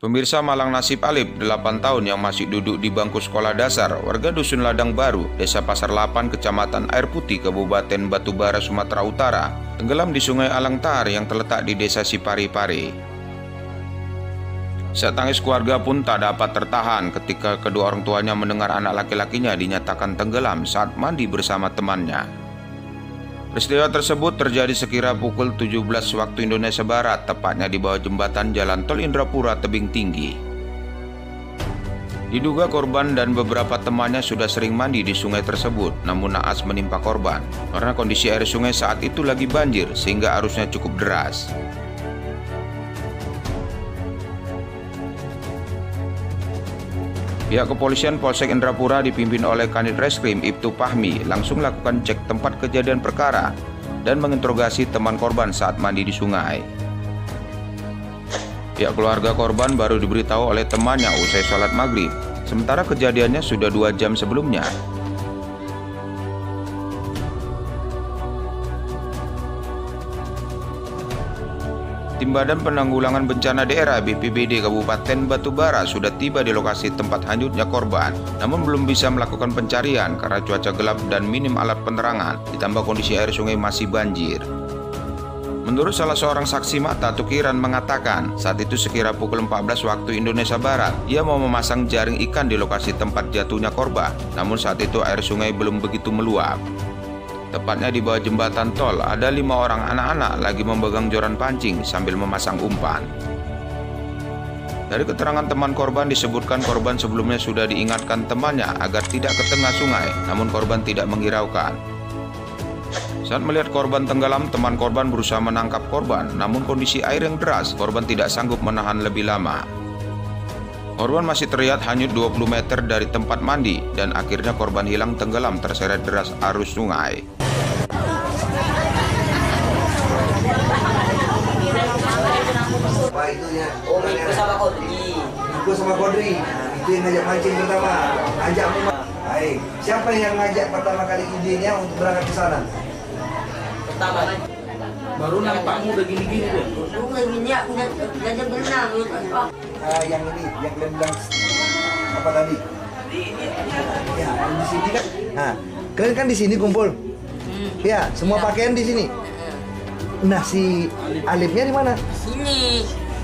Pemirsa Malang Nasib Alip, 8 tahun yang masih duduk di bangku sekolah dasar, warga Dusun Ladang Baru, Desa Pasar Lapan, Kecamatan Air Putih, Kabupaten Batubara, Sumatera Utara, tenggelam di Sungai Alangtar yang terletak di Desa Sipari-Pari. Saat tangis keluarga pun tak dapat tertahan ketika kedua orang tuanya mendengar anak laki-lakinya dinyatakan tenggelam saat mandi bersama temannya. Peristiwa tersebut terjadi sekira pukul 17 waktu Indonesia Barat, tepatnya di bawah jembatan Jalan Tol Indrapura Tebing Tinggi. Diduga korban dan beberapa temannya sudah sering mandi di sungai tersebut, namun naas menimpa korban karena kondisi air sungai saat itu lagi banjir sehingga arusnya cukup deras. Pihak kepolisian Polsek Indrapura dipimpin oleh Kanit Reskrim Ibtu Pahmi langsung lakukan cek tempat kejadian perkara dan menginterogasi teman korban saat mandi di sungai. Pihak keluarga korban baru diberitahu oleh temannya usai sholat maghrib, sementara kejadiannya sudah dua jam sebelumnya. Tim Badan Penanggulangan Bencana Daerah BPBD Kabupaten Batubara sudah tiba di lokasi tempat hanyutnya korban, namun belum bisa melakukan pencarian karena cuaca gelap dan minim alat penerangan, ditambah kondisi air sungai masih banjir. Menurut salah seorang saksi mata, Tukiran mengatakan saat itu sekira pukul 14 waktu Indonesia Barat, ia mau memasang jaring ikan di lokasi tempat jatuhnya korban, namun saat itu air sungai belum begitu meluap. Tepatnya di bawah jembatan tol, ada lima orang anak-anak lagi memegang joran pancing sambil memasang umpan. Dari keterangan teman korban disebutkan korban sebelumnya sudah diingatkan temannya agar tidak ke tengah sungai, namun korban tidak menghiraukan. Saat melihat korban tenggelam, teman korban berusaha menangkap korban, namun kondisi air yang deras, korban tidak sanggup menahan lebih lama. Korban masih terlihat hanyut 20 meter dari tempat mandi dan akhirnya korban hilang tenggelam terseret deras arus sungai. Itu ya. Oh, Miko sama Kodri. Miko sama Kodri. Itu yang ngajak mancing pertama. Ajak Baik. Siapa yang ngajak pertama kali idenya untuk berangkat ke sana? Pertama. Baru nampakmu udah gini-gini deh. Bukan gini aku udah berenang. Ah, yang ini, yang kalian bilang apa tadi? Ya, di sini kan. Nah, kalian kan di sini kumpul. Ya, semua pakaian di sini. Nah, si Alifnya di mana? Sini.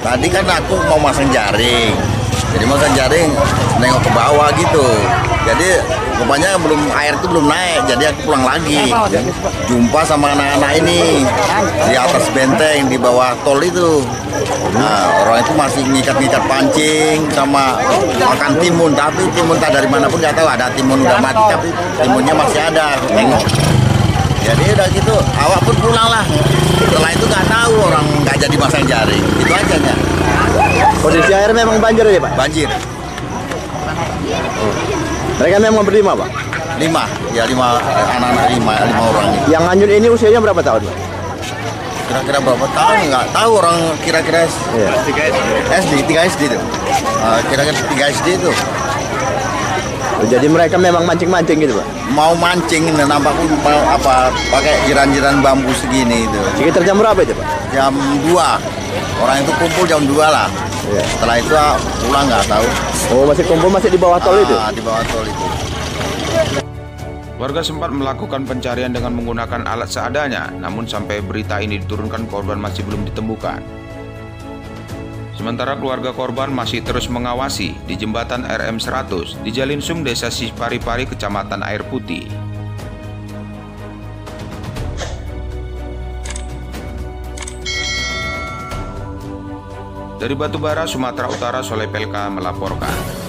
Tadi kan aku mau masang jaring, jadi masang jaring nengok ke bawah gitu. Jadi rupanya belum air itu belum naik, jadi aku pulang lagi. Jumpa sama anak-anak ini di atas benteng di bawah tol itu. Nah orang itu masih ngikat-ngikat pancing sama makan timun, tapi timun tak dari mana pun nggak tahu ada timun udah mati, tapi timunnya masih ada. Aku tengok. Jadi udah gitu, awak pun pulang lah. Setelah itu nggak tahu orang nggak jadi masang jaring. Itu aja ya. Kondisi air memang banjir ya Pak? Banjir. Mereka memang berlima Pak? Lima, ya lima anak-anak lima, lima orang ini. Yang hanyut ini usianya berapa tahun Pak? Kira-kira berapa tahun nggak tahu orang kira-kira Iya. SD, tiga SD itu. Ah, kira-kira tiga SD itu Jadi mereka memang mancing-mancing gitu Pak? mau mancing dan nampak mau apa pakai jiran-jiran bambu segini itu. Sekitar jam berapa itu Pak? Jam 2 orang itu kumpul jam 2 lah. Iya. Setelah itu ah, pulang nggak tahu. Oh masih kumpul masih di bawah tol itu? Ah, di bawah tol itu. Warga sempat melakukan pencarian dengan menggunakan alat seadanya, namun sampai berita ini diturunkan korban masih belum ditemukan. Sementara keluarga korban masih terus mengawasi di jembatan RM100 di Jalinsum Desa Sipari-Pari, Kecamatan Air Putih. Dari Batubara, Sumatera Utara, Soleh melaporkan.